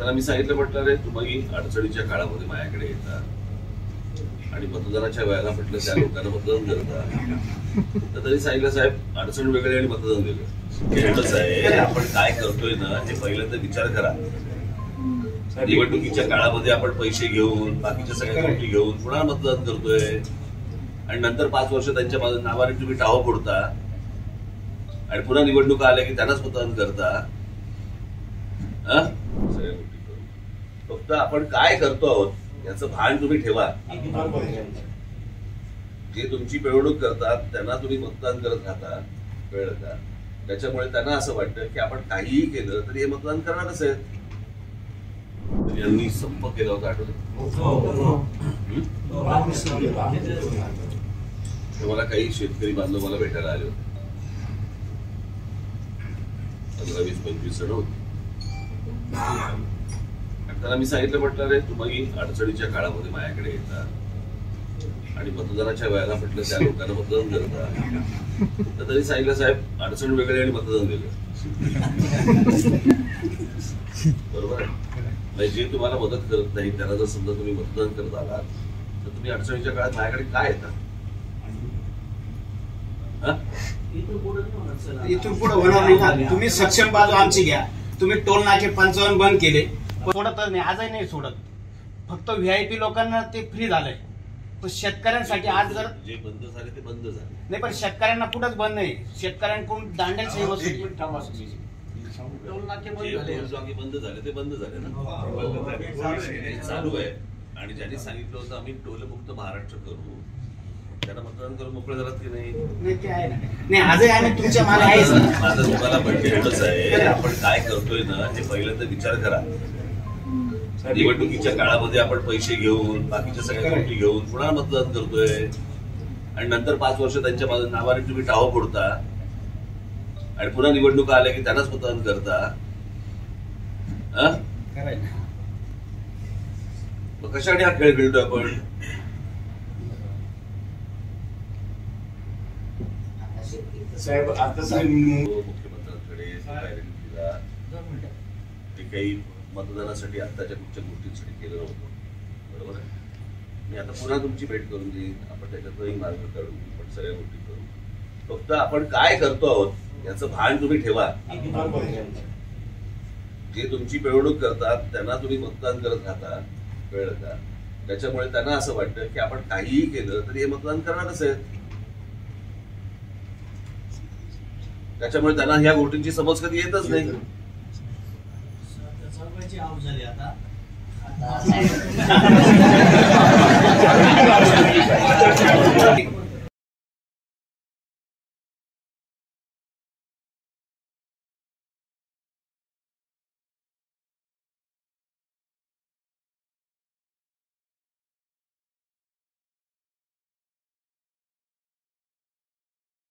त्यांना मी सांगितलं म्हटलं रे तुम्ही अडचणीच्या काळामध्ये माझ्याकडे येता आणि मतदानाच्या वेळेला म्हटलं त्या लोकांना मतदान करता. तर तरी सांगितलं साहेब अडचण वेगळी आणि मतदान वेगळं. आहे आपण काय करतोय ना हे पहिल्यांदा विचार करा. निवडणुकीच्या काळामध्ये आपण पैसे घेऊन बाकीच्या सगळ्या गोष्टी घेऊन पुन्हा मतदान करतोय. आणि नंतर पाच वर्ष त्यांच्या नावाने तुम्ही टाहो फोडता आणि पुन्हा निवडणुका आल्या की त्यांनाच मतदान करता हं? सगळ्या गोष्टी करून फक्त आपण काय करतो आहोत याचं भान तुम्ही ठेवा. जे तुमची पिळवणूक करतात त्यांना तुम्ही मतदान करत राहता वेळ का त्याच्यामुळे त्यांना असं वाटतं की आपण काहीही केलं तरी हे मतदान करणारच आहेत. यांनी संप केला होता आठवत मला काही शेतकरी बांधव मला भेटायला आले होते. पंधरा वीस पंचवीस जण होते. त्यांना मी सांगितलं म्हटलं रे तुम्ही अडचणीच्या काळामध्ये माझ्याकडे येता आणि मतदानाच्या वेळेला म्हटलं त्या लोकांना मतदान करता. तर तरी सांगितलं साहेब अडचण वेगळी आणि मतदान वेगळं. बरोबर आहे? म्हणजे जे तुम्हाला मदत करत नाही त्यांना जर समजा तुम्ही मतदान करत आलात तर तुम्ही अडचणीच्या काळात माझ्याकडे काय येता? इथून पुढे होणार नाही. ना तुम्ही सक्षम बाजू आमची घ्या. तुम्ही टोल नाके पंचावन्न बंद केले. सोडतच नाही आजही नाही सोडत. फक्त व्हीआयपी लोकांना ते फ्री झालंय. पण शेतकऱ्यांसाठी आज जर जे बंद झाले ते बंद झाले. नाही पण शेतकऱ्यांना कुठंच बंद नाही. शेतकऱ्यांकडून दांडेल सही वसूल टोलनाके बंद झाले. ते बंद झाले ना? हे. चालू आहे. आणि ज्यांनी सांगितलं होतं आम्ही टोलमुक्त महाराष्ट्र करू. त्यांना मतदान करून मोकळे झालात की नाही? ते आजही आम्ही तुमच्या माझं तुम्हाला एवढंच आहे. आपण काय करतोय ना हे पहिल्यांदा विचार करा. निवडणुकीच्या काळामध्ये आपण पैसे घेऊन बाकीच्या सगळ्या गोष्टी घेऊन पुन्हा मतदान करतोय. आणि नंतर पाच वर्ष त्यांच्या नावाने तुम्ही टाहो फोडता. आणि पुन्हा निवडणुका आल्या की त्यांनाच मतदान करता. मग कशासाठी हा खेळ खेळतोय आपण? साहेब आता साहेब मुख्यमंत्र्यांकडे ते काही मतदानासाठी आत्ताच्या कुठच्या गोष्टींसाठी केलं होतं. बरोबर आहे? मी आता पुन्हा तुमची भेट करून देईन. आपण त्याच्यातही मार्ग काढू आपण सगळ्या गोष्टी करू फक्त आपण काय करतो आहोत याचं भान तुम्ही ठेवा. जे तुमची पिळवणूक करतात त्यांना तुम्ही मतदान करत राहता कळलं का त्याच्यामुळे त्यांना असं वाटतं की आपण काहीही केलं तरी हे मतदान करणारच आहेत. त्याच्यामुळे त्यांना ह्या गोष्टींची समज कधी येतच नाही. आव झाली आता.